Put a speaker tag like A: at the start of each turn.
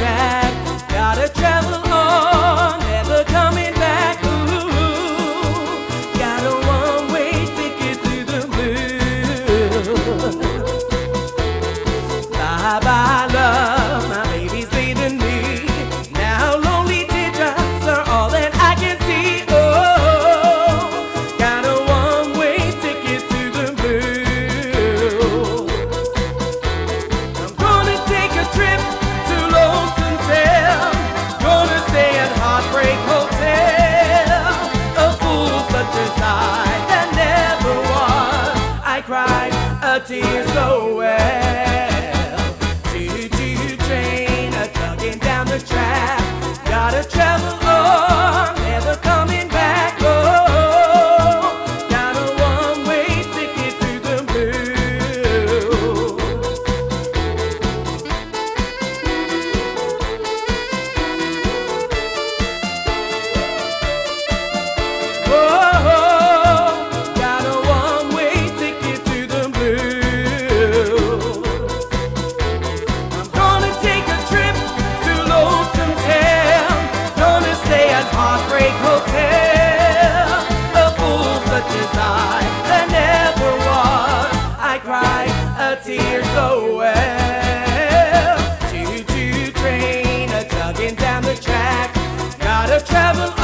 A: track. reality so well. Choo train, a down the track. Gotta travel on. Heartbreak Hotel, a fool such as I, there never was. I cry a tear so well. Choo-choo train, a-tugging down the track, gotta travel